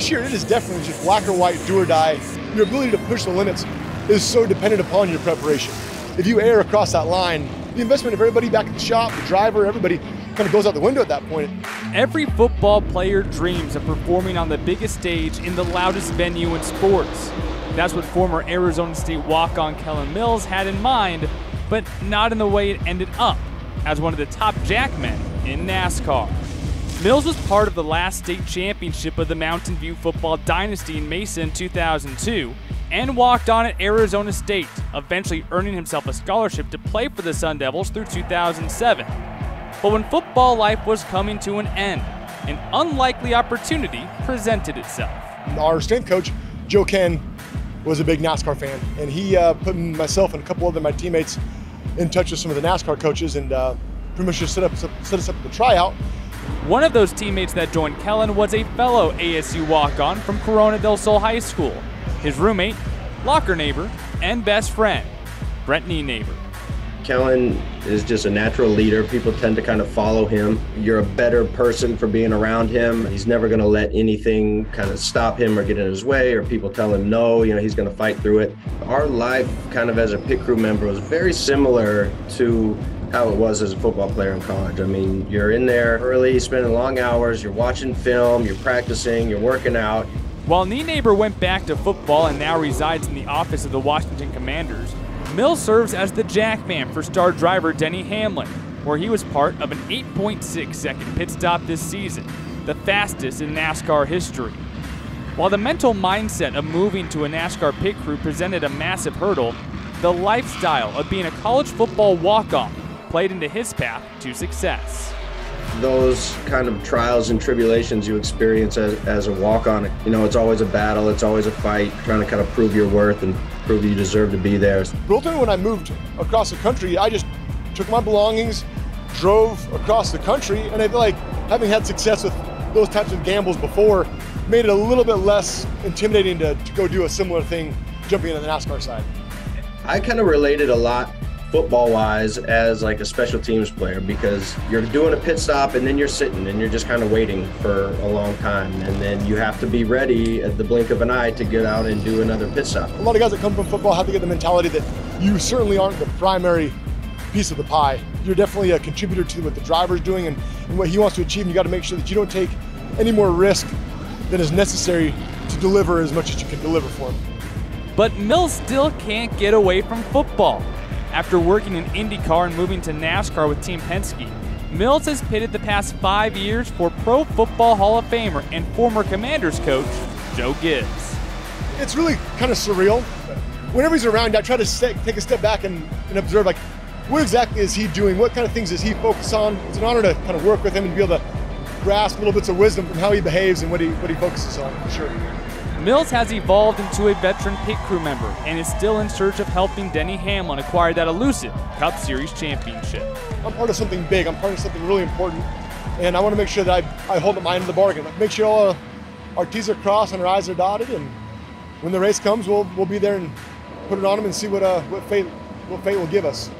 this year it is definitely just black or white, do or die. Your ability to push the limits is so dependent upon your preparation. If you err across that line, the investment of everybody back at the shop, the driver, everybody kind of goes out the window at that point. Every football player dreams of performing on the biggest stage in the loudest venue in sports. That's what former Arizona State walk on Kellen Mills had in mind, but not in the way it ended up as one of the top jackmen in NASCAR. Mills was part of the last state championship of the Mountain View football dynasty in Mesa in 2002 and walked on at Arizona State, eventually earning himself a scholarship to play for the Sun Devils through 2007. But when football life was coming to an end, an unlikely opportunity presented itself. Our strength coach, Joe Kenn, was a big NASCAR fan, and he uh, put myself and a couple other my teammates in touch with some of the NASCAR coaches, and uh, pretty much just set up set us up the tryout. One of those teammates that joined Kellen was a fellow ASU walk-on from Corona del Sol High School. His roommate, locker neighbor, and best friend, Brent Nienaber. Kellen is just a natural leader. People tend to kind of follow him. You're a better person for being around him. He's never going to let anything kind of stop him or get in his way or people tell him no. You know, he's going to fight through it. Our life, kind of as a pit crew member, was very similar to how it was as a football player in college. I mean, you're in there early, spending long hours, you're watching film, you're practicing, you're working out. While Nienaber went back to football and now resides in the office of the Washington Commanders, Mills serves as the jackman for star driver Denny Hamlin, where he was part of an 8.6 second pit stop this season, the fastest in NASCAR history. While the mental mindset of moving to a NASCAR pit crew presented a massive hurdle, the lifestyle of being a college football walk on played into his path to success. Those kind of trials and tribulations you experience as, as a walk on, you know, it's always a battle, it's always a fight, trying to kind of prove your worth and prove you deserve to be there. Ultimately, when I moved across the country, I just took my belongings, drove across the country, and I feel like having had success with those types of gambles before made it a little bit less intimidating to, to go do a similar thing jumping into the NASCAR side. I kind of related a lot football wise as like a special teams player because you're doing a pit stop and then you're sitting and you're just kind of waiting for a long time and then you have to be ready at the blink of an eye to get out and do another pit stop. A lot of guys that come from football have to get the mentality that you certainly aren't the primary piece of the pie. You're definitely a contributor to what the driver's doing and, and what he wants to achieve and you got to make sure that you don't take any more risk than is necessary to deliver as much as you can deliver for him. But Mills still can't get away from football. After working in IndyCar and moving to NASCAR with Team Penske, Mills has pitted the past five years for Pro Football Hall of Famer and former Commanders coach Joe Gibbs. It's really kind of surreal. Whenever he's around, I try to take a step back and, and observe, like, what exactly is he doing? What kind of things does he focus on? It's an honor to kind of work with him and be able to grasp little bits of wisdom from how he behaves and what he what he focuses on. For sure. Mills has evolved into a veteran pit crew member and is still in search of helping Denny Hamlin acquire that elusive Cup Series championship. I'm part of something big. I'm part of something really important, and I want to make sure that I, I hold up my end of the bargain. Make sure all our T's are crossed and our I's are dotted, and when the race comes, we'll we'll be there and put it on them and see what uh, what fate what fate will give us.